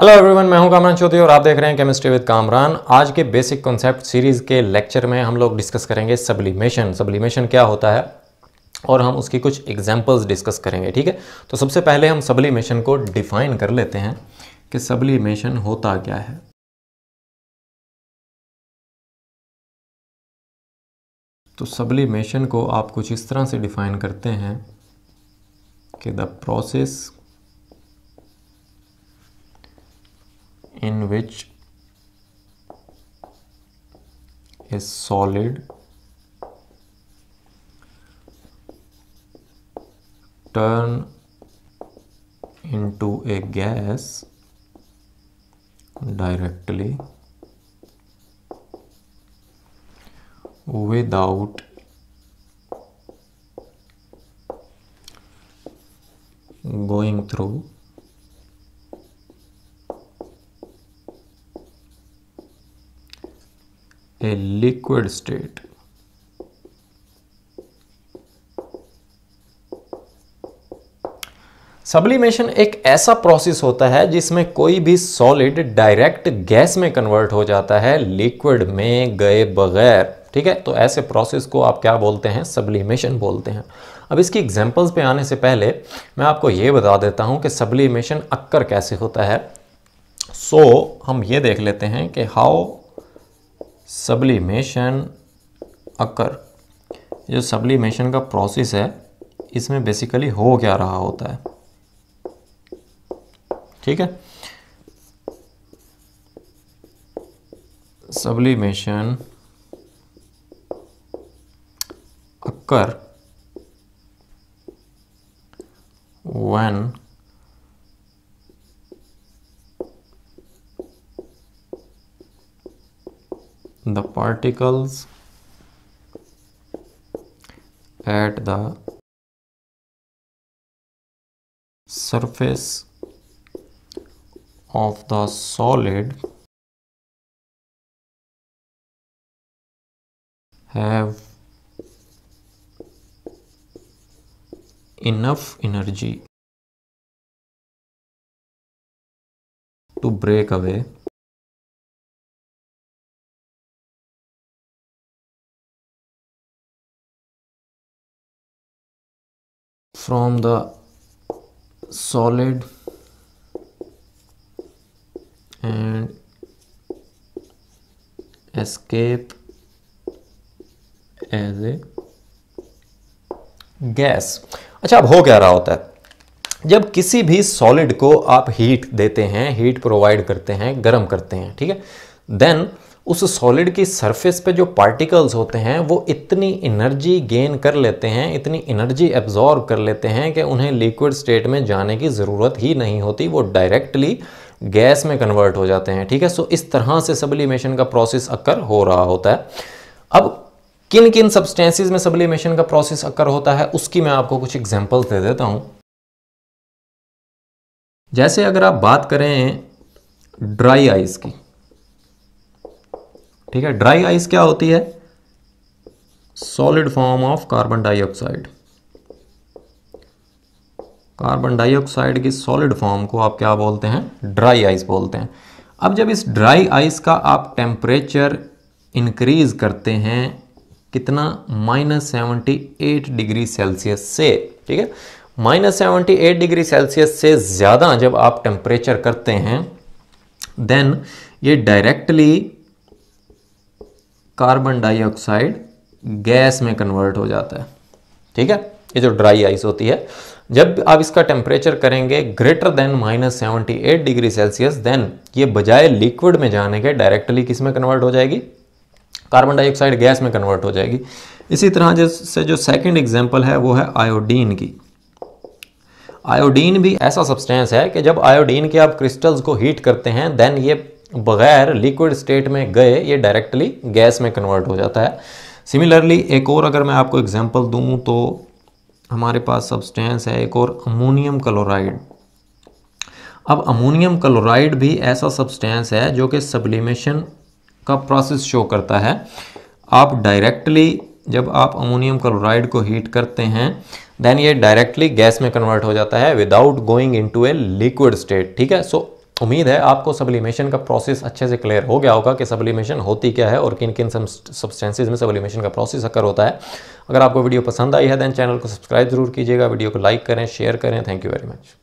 Hello everyone मैं हूँ कामरान चौधरी और आप देख रहे हैं केमिस्ट्री विद कामरान। आज के बेसिक कॉन्सेप्ट सीरीज़ के लेक्चर में हम लोग डिस्कस करेंगे सब्लिमेशन सब्लिमेशन क्या होता है? और हम उसकी कुछ एग्जांपल्स डिस्कस करेंगे, ठीक है? तो सबसे पहले हम सब्लिमेशन को डिफाइन कर लेते हैं कि सब्लिमेशन होता क्या है। तो सब्लिमेशन को आप कुछ इस तरह से डिफाइन करते हैं कि the process in which a solid turn into a gas directly without going through a liquid state sublimation एक ऐसा प्रोसेस होता है जिसमें कोई भी सॉलिड डायरेक्ट गैस में कन्वर्ट हो जाता है लिक्विड में गए बगैर। ठीक है? तो ऐसे प्रोसेस को आप क्या बोलते हैं? सब्लिमेशन बोलते हैं। अब इसकी एग्जांपल्स पे आने से पहले मैं आपको ये बता देता हूँ कि सब्लिमेशन अक्कर कैसे होता है। सो so, हम ये देख लेते हैं कि हाउ सब्लिमेशन अकर जो सब्लिमेशन का प्रोसेस है, इसमें बेसिकली हो क्या रहा होता है? ठीक है? Sublimation occur when the particles at the surface of the solid have enough energy to break away from the solid and escape as a gas अच्छा अब हो क्या रहा होता है? जब किसी भी सॉलिड को आप हीट देते हैं हीट प्रोवाइड करते हैं, गर्म करते हैं, ठीक है? देन उस सॉलिड की सरफेस पे जो पार्टिकल्स होते हैं, वो इतनी एनर्जी गेन कर लेते हैं, इतनी एनर्जी एब्जॉर्ब कर लेते हैं कि उन्हें लिक्विड स्टेट में जाने की ज़रूरत ही नहीं होती, वो डायरेक्टली गैस में कन्वर्ट हो जाते हैं, ठीक है? सो इस तरह से सब्लिमेशन का प्रोसेस अक्कर हो रहा होता है। अब, किन किन सब्सटेंसेस में सब्लिमेशन का प्रोसेस अक्कर होता है, उसकी मैं आपको कुछ एग्जाम्पल्स दे देता हूँ। जैसे अगर आप बात करें ड्राई आइस की ठीक है? ड्राई आइस क्या होती है? Solid form of carbon dioxide carbon dioxide की सॉलिड फॉर्म को आप क्या बोलते हैं? ड्राई आइस बोलते हैं। अब जब इस ड्राई आइस का आप टेम्परेचर इंक्रीज करते हैं, कितना? Minus seventy eight degree Celsius से, ठीक है? Minus seventy eight degree Celsius से ज़्यादा जब आप टेम्परेचर करते हैं देन ये डायरेक्टली कार्बन डाइऑक्साइड गैस में कन्वर्ट हो जाता है। ठीक है? ये जो ड्राई आइस होती है, जब आप इसका टेम्परेचर करेंगे greater than minus seventy eight degree Celsius then ये बजाय लिक्विड में जाने के डायरेक्टली किसमें कन्वर्ट हो जाएगी? कार्बन डाइऑक्साइड गैस में कन्वर्ट हो जाएगी। इसी तरह जैसे जो सेकंड एग्जांपल है, वो है आयोडीन की। आयोडीन भी ऐसा सब्सटेंस है कि जब आयोडीन के आप क्रिस्टल्स को हीट करते हैं देन ये बगैर लिक्विड स्टेट में गए, ये डायरेक्टली गैस में कन्वर्ट हो जाता है। सिमिलरली एक और अगर मैं आपको एग्जांपल दूँ तो हमारे पास सब्सटेंस है एक और अमोनियम क्लोराइड अब अमोनियम क्लोराइड भी ऐसा सब्सटेंस है जो कि सब्लिमेशन का प्रोसेस शो करता है। आप डायरेक्टली जब आप अमोनियम क्लोराइड को हीट करते हैं देन ये डायरेक्टली गैस में कन्वर्ट हो जाता है without going into a liquid state ठीक है? सो उम्मीद है आपको सब्लिमेशन का प्रोसेस अच्छे से क्लियर हो गया होगा कि सब्लिमेशन होती क्या है और किन किन सब्सटेंसेज में सब्लिमेशन का प्रोसेस अक्कर होता है। अगर आपको वीडियो पसंद आई है देन चैनल को सब्सक्राइब ज़रूर कीजिएगा। वीडियो को लाइक करें शेयर करें। Thank you very much